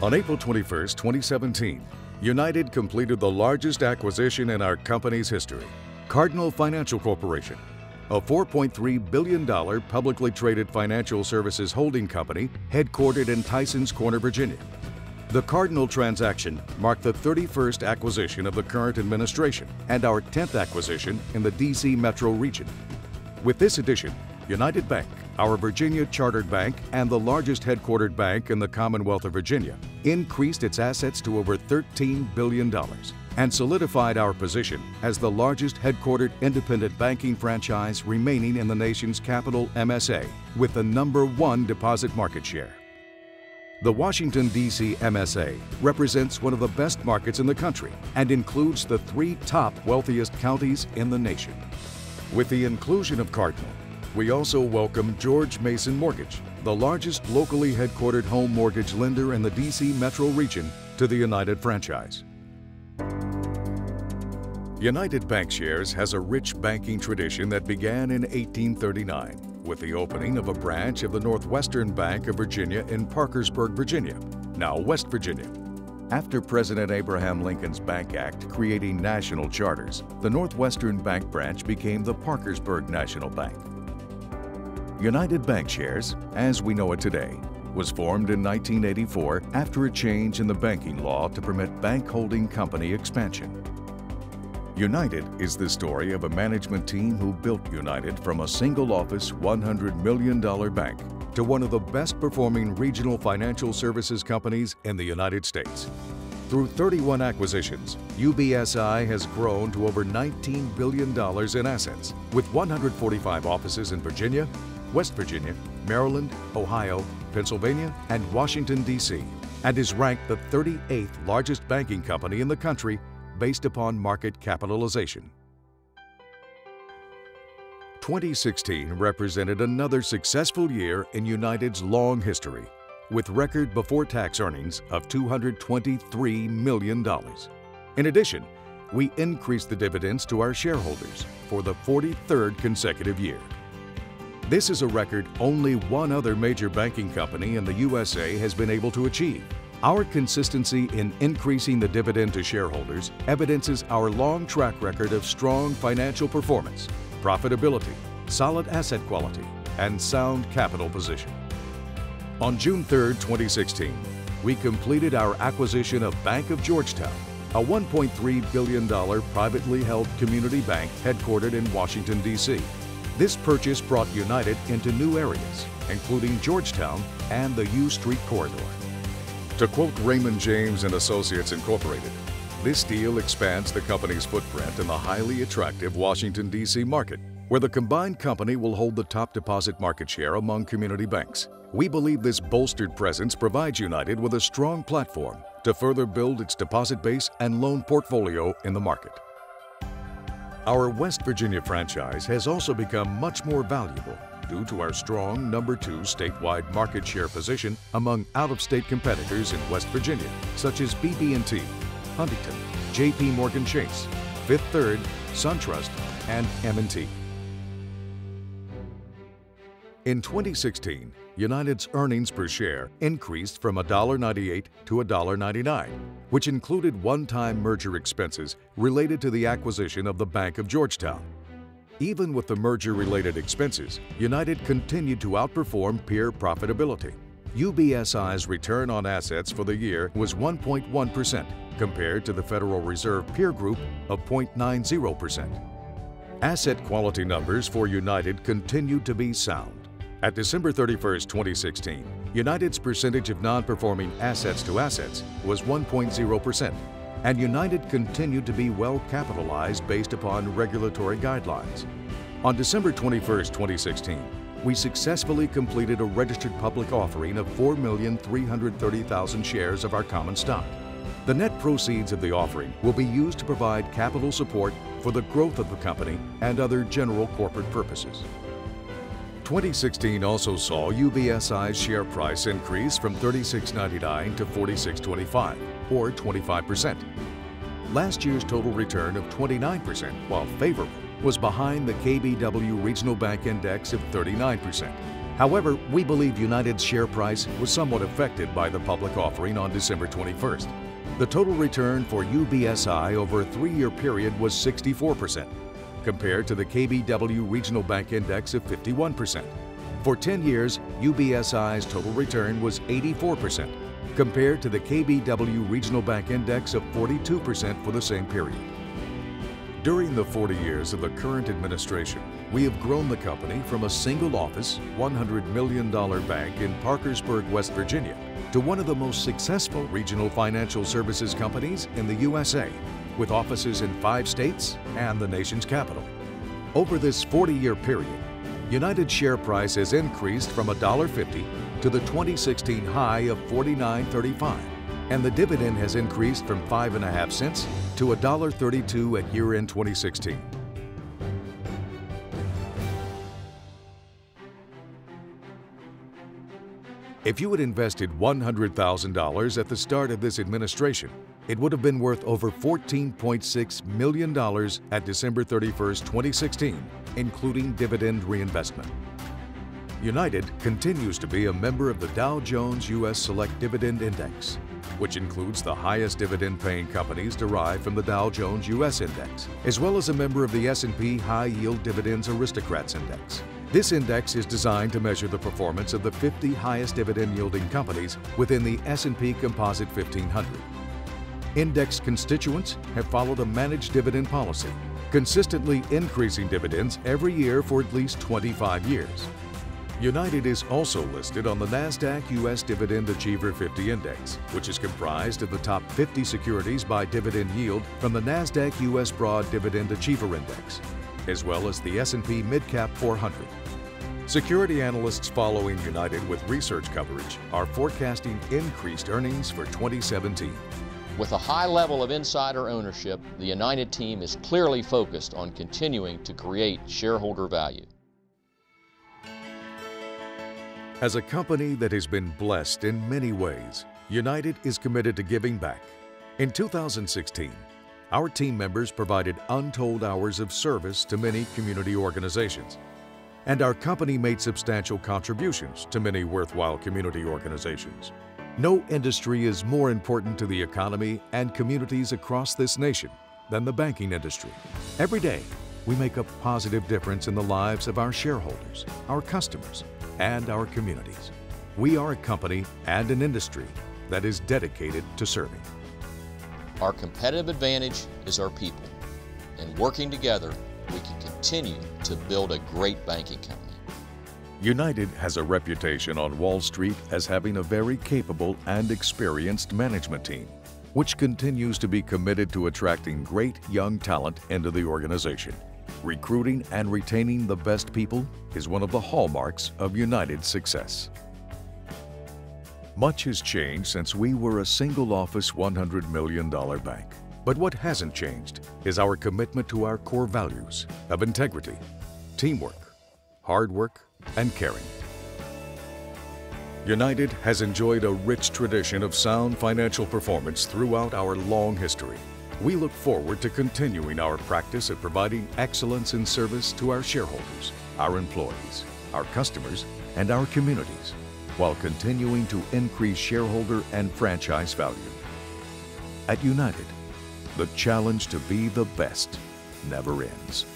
On April 21, 2017, United completed the largest acquisition in our company's history, Cardinal Financial Corporation, a $4.3 billion publicly traded financial services holding company headquartered in Tysons Corner, Virginia. The Cardinal transaction marked the 31st acquisition of the current administration and our 10th acquisition in the D.C. metro region. With this addition, United Bank, our Virginia chartered bank and the largest headquartered bank in the Commonwealth of Virginia, increased its assets to over $13 billion and solidified our position as the largest headquartered independent banking franchise remaining in the nation's capital MSA with the number one deposit market share. The Washington, D.C. MSA represents one of the best markets in the country and includes the three top wealthiest counties in the nation. With the inclusion of Cardinal, we also welcome George Mason Mortgage, the largest locally headquartered home mortgage lender in the D.C. metro region, to the United franchise. United Bankshares has a rich banking tradition that began in 1839 with the opening of a branch of the Northwestern Bank of Virginia in Parkersburg, Virginia, now West Virginia. After President Abraham Lincoln's Bank Act creating national charters, the Northwestern Bank branch became the Parkersburg National Bank. United Bankshares, as we know it today, was formed in 1984 after a change in the banking law to permit bank holding company expansion. United is the story of a management team who built United from a single office $100 million bank to one of the best performing regional financial services companies in the United States. Through 31 acquisitions, UBSI has grown to over $19 billion in assets with 145 offices in Virginia, West Virginia, Maryland, Ohio, Pennsylvania, and Washington, D.C., and is ranked the 38th largest banking company in the country based upon market capitalization. 2016 represented another successful year in United's long history, with record before-tax earnings of $223 million. In addition, we increased the dividends to our shareholders for the 43rd consecutive year. This is a record only one other major banking company in the USA has been able to achieve. Our consistency in increasing the dividend to shareholders evidences our long track record of strong financial performance, profitability, solid asset quality, and sound capital position. On June 3, 2016, we completed our acquisition of Bank of Georgetown, a $1.3 billion privately held community bank headquartered in Washington, D.C. This purchase brought United into new areas, including Georgetown and the U Street Corridor. To quote Raymond James and Associates Incorporated, this deal expands the company's footprint in the highly attractive Washington, D.C. market, where the combined company will hold the top deposit market share among community banks. We believe this bolstered presence provides United with a strong platform to further build its deposit base and loan portfolio in the market. Our West Virginia franchise has also become much more valuable due to our strong number two statewide market share position among out-of-state competitors in West Virginia, such as BB&T, Huntington, JP Morgan Chase, Fifth Third, SunTrust, and M&T. In 2016, United's earnings per share increased from $1.98 to $1.99, which included one-time merger expenses related to the acquisition of the Bank of Georgetown. Even with the merger-related expenses, United continued to outperform peer profitability. UBSI's return on assets for the year was 1.1% compared to the Federal Reserve peer group of 0.90%. Asset quality numbers for United continued to be sound. At December 31, 2016, United's percentage of non-performing assets to assets was 1.0%, and United continued to be well capitalized based upon regulatory guidelines. On December 21, 2016, we successfully completed a registered public offering of 4,330,000 shares of our common stock. The net proceeds of the offering will be used to provide capital support for the growth of the company and other general corporate purposes. 2016 also saw UBSI's share price increase from $36.99 to $46.25, or 25%. Last year's total return of 29%, while favorable, was behind the KBW Regional Bank Index of 39%. However, we believe United's share price was somewhat affected by the public offering on December 21st. The total return for UBSI over a three-year period was 64%, compared to the KBW Regional Bank Index of 51%. For 10 years, UBSI's total return was 84%, compared to the KBW Regional Bank Index of 42% for the same period. During the 40 years of the current administration, we have grown the company from a single office, $100 million bank in Parkersburg, West Virginia, to one of the most successful regional financial services companies in the USA, with offices in five states and the nation's capital. Over this 40-year period, United share price has increased from $1.50 to the 2016 high of $49.35 and the dividend has increased from 5.5 cents to $1.32 at year-end 2016. If you had invested $100,000 at the start of this administration, it would have been worth over $14.6 million at December 31, 2016, including dividend reinvestment. United continues to be a member of the Dow Jones U.S. Select Dividend Index which includes the highest dividend-paying companies derived from the Dow Jones U.S. Index, as well as a member of the S&P High Yield Dividends Aristocrats Index. This index is designed to measure the performance of the 50 highest dividend-yielding companies within the S&P Composite 1500. Index constituents have followed a managed dividend policy, consistently increasing dividends every year for at least 25 years. United is also listed on the NASDAQ U.S. Dividend Achiever 50 Index, which is comprised of the top 50 securities by dividend yield from the NASDAQ U.S. Broad Dividend Achiever Index, as well as the S&P MidCap 400. Security analysts following United with research coverage are forecasting increased earnings for 2017. With a high level of insider ownership, the United team is clearly focused on continuing to create shareholder value. As a company that has been blessed in many ways, United is committed to giving back. In 2016, our team members provided untold hours of service to many community organizations, and our company made substantial contributions to many worthwhile community organizations. No industry is more important to the economy and communities across this nation than the banking industry. Every day, we make a positive difference in the lives of our shareholders, our customers, and our communities. We are a company and an industry that is dedicated to serving. Our competitive advantage is our people, and working together, we can continue to build a great banking company. United has a reputation on Wall Street as having a very capable and experienced management team, which continues to be committed to attracting great young talent into the organization. Recruiting and retaining the best people is one of the hallmarks of United's success. Much has changed since we were a single-office $100 million bank. But what hasn't changed is our commitment to our core values of integrity, teamwork, hard work, and caring. United has enjoyed a rich tradition of sound financial performance throughout our long history. We look forward to continuing our practice of providing excellence in service to our shareholders, our employees, our customers, and our communities, while continuing to increase shareholder and franchise value. At United, the challenge to be the best never ends.